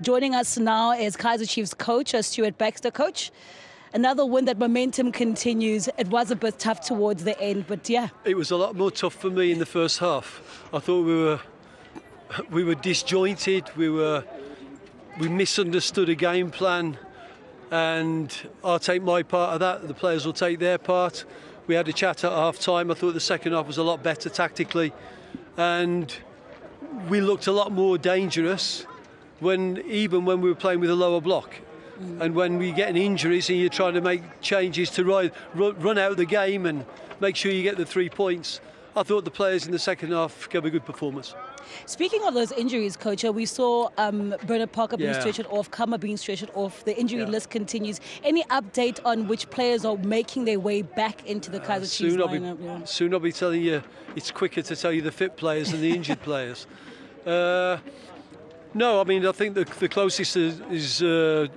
Joining us now is Kaizer Chiefs coach, uh, Stuart Baxter. Coach, another win that momentum continues. It was a bit tough towards the end, but yeah. It was a lot more tough for me in the first half. I thought we were we were disjointed. We were we misunderstood a game plan, and I'll take my part of that. The players will take their part. We had a chat at half time. I thought the second half was a lot better tactically, and we looked a lot more dangerous when even when we were playing with a lower block. And when we get injuries and you're trying to make changes to ride, run, run out the game and make sure you get the three points, I thought the players in the second half gave a good performance. Speaking of those injuries, coach, uh, we saw um, Bernard Parker being Yeah. stretched off, Kama being stretched off. The injury Yeah. list continues. Any update on which players are making their way back into the Kaizer Chiefs Soon I'll, be, lineup? Yeah. soon I'll be telling you it's quicker to tell you the fit players than the injured players. Uh, no, I mean, I think the, the closest is, is uh,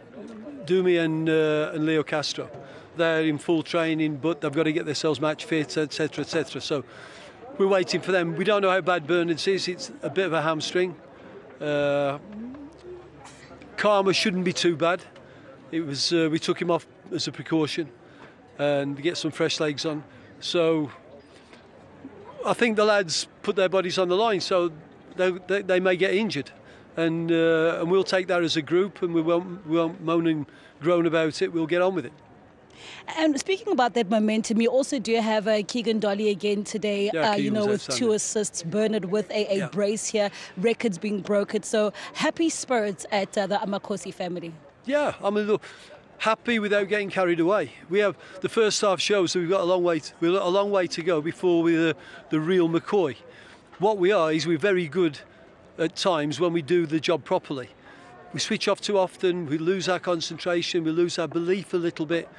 Dumi and, uh, and Leo Castro. They're in full training, but they've got to get themselves match fit, etc., etc. So we're waiting for them. We don't know how bad Bernard's is. It's a bit of a hamstring. Uh, Karma shouldn't be too bad. It was uh, we took him off as a precaution and get some fresh legs on. So I think the lads put their bodies on the line, so they, they, they may get injured, and uh, and we'll take that as a group, and we won't we won't moan and groan about it. We'll get on with it. And speaking about that momentum, you also do have uh, Keagan Dolly again today, Yeah, uh, you know, with two assists, Bernard with a, a Yeah. brace here, records being broken. So happy spirits at uh, the Amakhosi family. Yeah, I'm a little happy without getting carried away. We have the first half shows, so we've got a long way. To, we've got a long way to go before we're the, the real McCoy. What we are is we're very good at times when we do the job properly. We switch off too often. We lose our concentration. We lose our belief a little bit,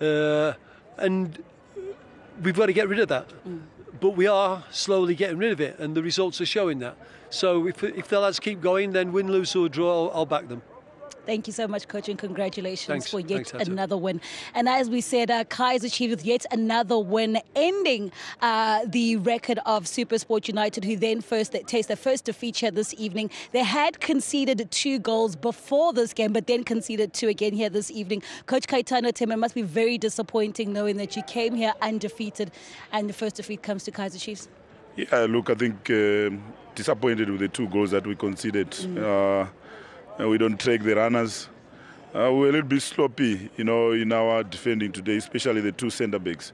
uh, and we've got to get rid of that. But we are slowly getting rid of it, and the results are showing that. So if, if the lads keep going, then win, lose or draw, I'll, I'll back them. Thank you so much, coach, and congratulations Thanks. for yet Thanks, another win. And as we said, uh, Kaizer Chiefs with yet another win, ending uh, the record of Super Supersport United, who then first taste their first defeat here this evening. They had conceded two goals before this game, but then conceded two again here this evening. Coach Kaitano Tembo, it must be very disappointing knowing that you came here undefeated, and the first defeat comes to Kaizer Chiefs. Yeah, look, I think um disappointed with the two goals that we conceded. Uh, and we don't track the runners. Uh, we're a little bit sloppy, you know, in our defending today, especially the two centre backs.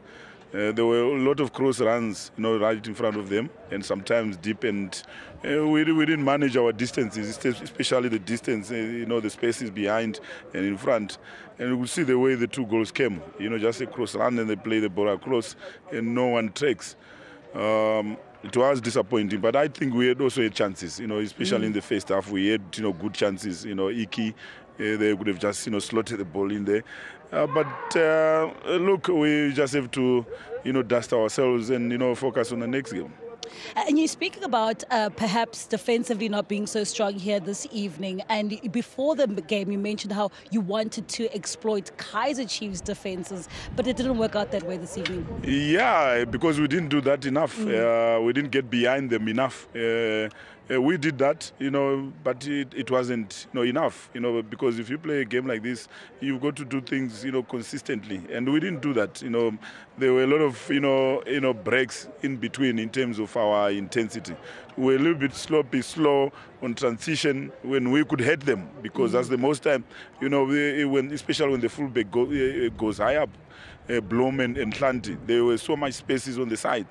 Uh, there were a lot of cross runs, you know, right in front of them, and sometimes deep. And uh, we, we didn't manage our distances, especially the distance, uh, you know, the spaces behind and in front. And you we see the way the two goals came, you know, just a cross run and they play the ball across, and no one tracks. Um, it was disappointing, but I think we had also had chances, you know, especially in the first half. We had, you know, good chances, you know, Iki, uh, they could have just, you know, slotted the ball in there. Uh, but uh, look, we just have to, you know, dust ourselves and, you know, focus on the next game. And you're speaking about uh, perhaps defensively not being so strong here this evening. And before the game, you mentioned how you wanted to exploit Kaizer Chiefs' defenses, but it didn't work out that way this evening. Yeah, because we didn't do that enough. Uh, we didn't get behind them enough. Uh, uh, we did that, you know, but it, it wasn't you know, enough, you know, because if you play a game like this, you've got to do things, you know, consistently, and we didn't do that. You know, there were a lot of, you know, you know, breaks in between in terms of our intensity. We were a little bit sloppy, slow on transition when we could hit them because that's the most time, you know, we, when especially when the fullback go, uh, goes high up uh, Blom and, and. There were so much spaces on the side.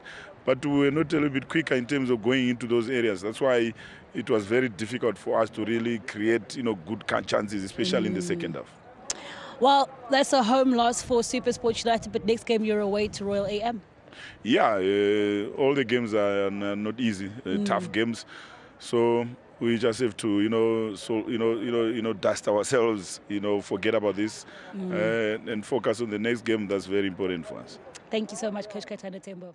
But we were not a little bit quicker in terms of going into those areas. That's why it was very difficult for us to really create, you know, good chances, especially in the second half. Well, that's a home loss for Supersport United, but next game you're away to Royal AM. Yeah, uh, all the games are not easy, uh, tough games. So we just have to, you know, so you know, you know, you know, dust ourselves, you know, forget about this, uh, and focus on the next game. That's very important for us. Thank you so much, Coach Kaitano Tembo.